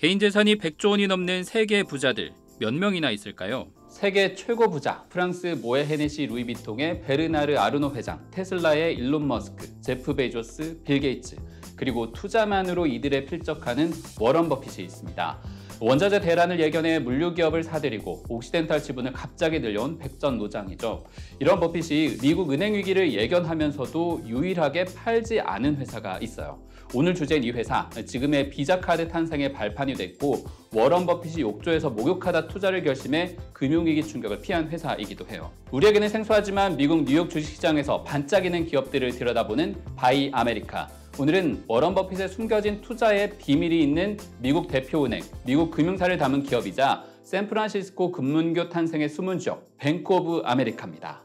개인 재산이 100조 원이 넘는 세계 부자들 몇 명이나 있을까요? 세계 최고 부자 프랑스 모에 헤네시 루이비통의 베르나르 아르노 회장, 테슬라의 일론 머스크, 제프 베조스, 빌 게이츠, 그리고 투자만으로 이들에 필적하는 워런 버핏이 있습니다. 원자재 대란을 예견해 물류기업을 사들이고 옥시덴탈 지분을 갑자기 늘려온 백전 노장이죠. 이런 버핏이 미국 은행 위기를 예견하면서도 유일하게 팔지 않은 회사가 있어요. 오늘 주제인 이 회사, 지금의 비자카드 탄생의 발판이 됐고 워런 버핏이 욕조에서 목욕하다 투자를 결심해 금융위기 충격을 피한 회사이기도 해요. 우리에게는 생소하지만 미국 뉴욕 주식시장에서 반짝이는 기업들을 들여다보는 바이 아메리카. 오늘은 워런 버핏의 숨겨진 투자의 비밀이 있는 미국 대표은행, 미국 금융사를 담은 기업이자 샌프란시스코 금문교 탄생의 숨은 주역, 뱅크 오브 아메리카입니다.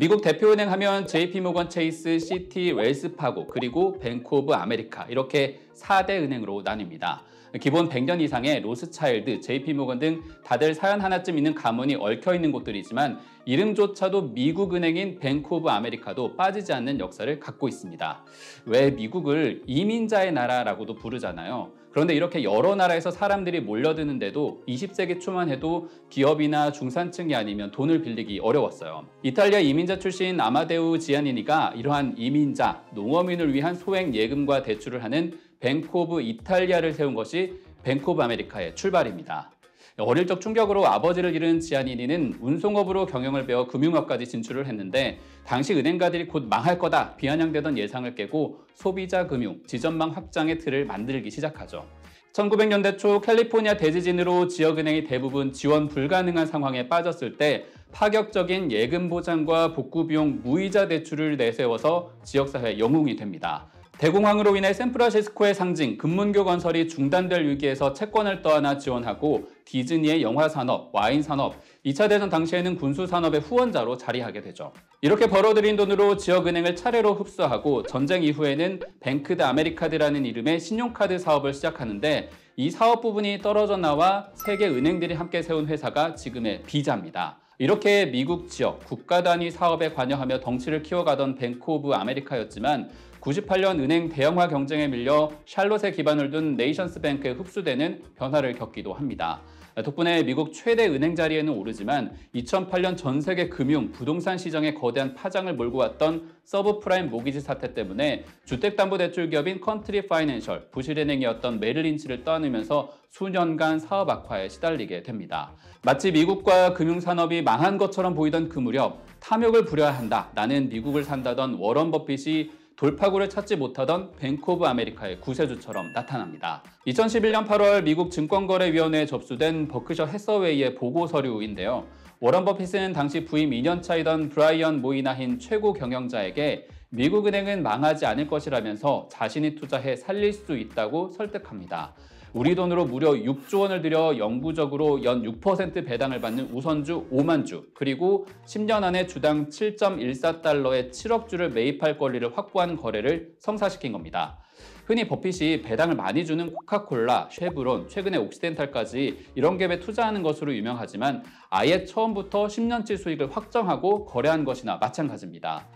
미국 대표은행 하면 JP모건 체이스, 시티, 웰스 파고, 그리고 뱅크 오브 아메리카 이렇게 4대 은행으로 나뉩니다. 기본 100년 이상의 로스차일드, JP모건 등 다들 사연 하나쯤 있는 가문이 얽혀 있는 곳들이지만 이름조차도 미국 은행인 뱅크 오브 아메리카도 빠지지 않는 역사를 갖고 있습니다. 왜 미국을 이민자의 나라라고도 부르잖아요. 그런데 이렇게 여러 나라에서 사람들이 몰려드는데도 20세기 초만 해도 기업이나 중산층이 아니면 돈을 빌리기 어려웠어요. 이탈리아 이민자 출신 아마데우 지아니니가 이러한 이민자, 농어민을 위한 소액 예금과 대출을 하는 뱅크 오브 이탈리아를 세운 것이 뱅크 오브 아메리카의 출발입니다. 어릴 적 충격으로 아버지를 잃은 지아니니는 운송업으로 경영을 배워 금융업까지 진출을 했는데 당시 은행가들이 곧 망할 거다 비아냥되던 예상을 깨고 소비자 금융, 지점망 확장의 틀을 만들기 시작하죠. 1900년대 초 캘리포니아 대지진으로 지역은행이 대부분 지원 불가능한 상황에 빠졌을 때 파격적인 예금 보장과 복구 비용 무이자 대출을 내세워서 지역사회 영웅이 됩니다. 대공황으로 인해 샌프란시스코의 상징 금문교 건설이 중단될 위기에서 채권을 떠안아 지원하고 디즈니의 영화 산업, 와인 산업, 2차 대전 당시에는 군수 산업의 후원자로 자리하게 되죠. 이렇게 벌어들인 돈으로 지역은행을 차례로 흡수하고 전쟁 이후에는 뱅크 아메리카드라는 이름의 신용카드 사업을 시작하는데 이 사업 부분이 떨어져 나와 세계 은행들이 함께 세운 회사가 지금의 비자입니다. 이렇게 미국 지역 국가 단위 사업에 관여하며 덩치를 키워가던 뱅크 오브 아메리카였지만 98년 은행 대형화 경쟁에 밀려 샬롯에 기반을 둔 네이션스 뱅크에 흡수되는 변화를 겪기도 합니다. 덕분에 미국 최대 은행 자리에는 오르지만 2008년 전 세계 금융, 부동산 시장에 거대한 파장을 몰고 왔던 서브프라임 모기지 사태 때문에 주택담보대출 기업인 컨트리와이드 파이낸셜, 부실은행이었던 메릴린치를 떠안으면서 수년간 사업 악화에 시달리게 됩니다. 마치 미국과 금융산업이 망한 것처럼 보이던 그 무렵 탐욕을 부려야 한다. 나는 미국을 산다던 워런 버핏이 돌파구를 찾지 못하던 뱅크 오브 아메리카의 구세주처럼 나타납니다. 2011년 8월 미국 증권거래위원회에 접수된 버크셔 해서웨이의 보고 서류인데요. 워런 버핏은 당시 부임 2년 차이던 브라이언 모이나힌 최고 경영자에게 미국 은행은 망하지 않을 것이라면서 자신이 투자해 살릴 수 있다고 설득합니다. 우리 돈으로 무려 6조 원을 들여 영구적으로 연 6% 배당을 받는 우선주 5만 주, 그리고 10년 안에 주당 7.14달러의 7억 주를 매입할 권리를 확보한 거래를 성사시킨 겁니다. 흔히 버핏이 배당을 많이 주는 코카콜라, 쉐브론, 최근에 옥시덴탈까지 이런 갭에 투자하는 것으로 유명하지만 아예 처음부터 10년치 수익을 확정하고 거래한 것이나 마찬가지입니다.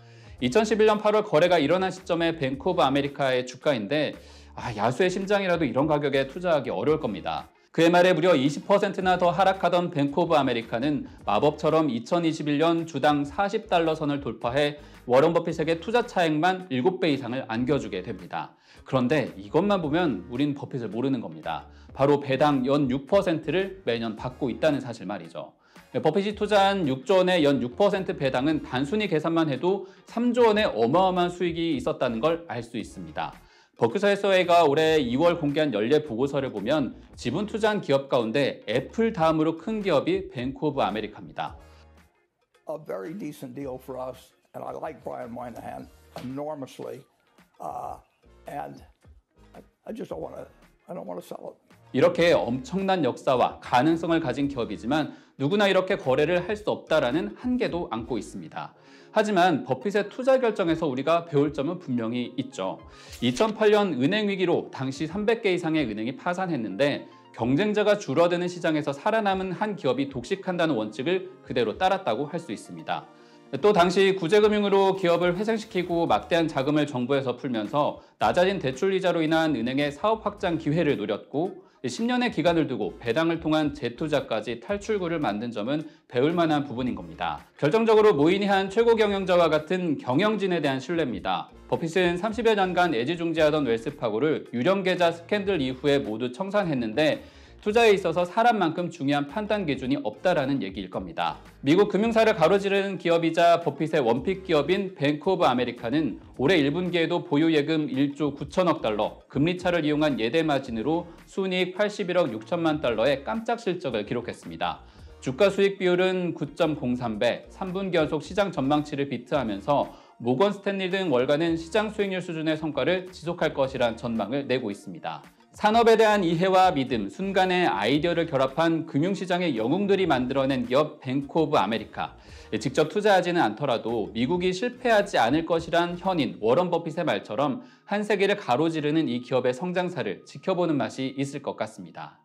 2011년 8월 거래가 일어난 시점에 오브 아메리카의 주가인데 아, 야수의 심장이라도 이런 가격에 투자하기 어려울 겁니다. 그해 말에 무려 20%나 더 하락하던 뱅크 오브 아메리카는 마법처럼 2021년 주당 40달러 선을 돌파해 워런 버핏에게 투자 차액만 7배 이상을 안겨주게 됩니다. 그런데 이것만 보면 우린 버핏을 모르는 겁니다. 바로 배당 연 6%를 매년 받고 있다는 사실 말이죠. 버핏이 투자한 6조 원의 연 6% 배당은 단순히 계산만 해도 3조 원의 어마어마한 수익이 있었다는 걸 알 수 있습니다. 버크셔 해서웨이가 올해 2월 공개한 연례 보고서를 보면 지분 투자한 기업 가운데 애플 다음으로 큰 기업이 뱅크 오브 아메리카입니다. A very decent deal for us, and I like Brian Moynihan enormously, uh, and I just don't want to. I don't want to sell it. 이렇게 엄청난 역사와 가능성을 가진 기업이지만 누구나 이렇게 거래를 할 수 없다라는 한계도 안고 있습니다. 하지만 버핏의 투자 결정에서 우리가 배울 점은 분명히 있죠. 2008년 은행 위기로 당시 300개 이상의 은행이 파산했는데 경쟁자가 줄어드는 시장에서 살아남은 한 기업이 독식한다는 원칙을 그대로 따랐다고 할 수 있습니다. 또 당시 구제금융으로 기업을 회생시키고 막대한 자금을 정부에서 풀면서 낮아진 대출 이자로 인한 은행의 사업 확장 기회를 노렸고 10년의 기간을 두고 배당을 통한 재투자까지 탈출구를 만든 점은 배울 만한 부분인 겁니다. 결정적으로 모이니한 최고 경영자와 같은 경영진에 대한 신뢰입니다. 버핏은 30여 년간 애지중지하던 웰스 파고를 유령 계좌 스캔들 이후에 모두 청산했는데 투자에 있어서 사람만큼 중요한 판단 기준이 없다라는 얘기일 겁니다. 미국 금융사를 가로지르는 기업이자 버핏의 one pick 기업인 뱅크 오브 아메리카는 올해 1분기에도 보유 예금 1조 9천억 달러, 금리차를 이용한 예대 마진으로 순이익 81억 6천만 달러의 깜짝 실적을 기록했습니다. 주가 수익 비율은 9.03배, 3분기 연속 시장 전망치를 beat하면서 모건 스탠리 등 월가는 시장 수익률 수준의 성과를 지속할 것이란 전망을 내고 있습니다. 산업에 대한 이해와 믿음, 순간의 아이디어를 결합한 금융시장의 영웅들이 만들어낸 기업 뱅크 오브 아메리카. 직접 투자하지는 않더라도 미국이 실패하지 않을 것이란 현인 워런 버핏의 말처럼 한 세계를 가로지르는 이 기업의 성장사를 지켜보는 맛이 있을 것 같습니다.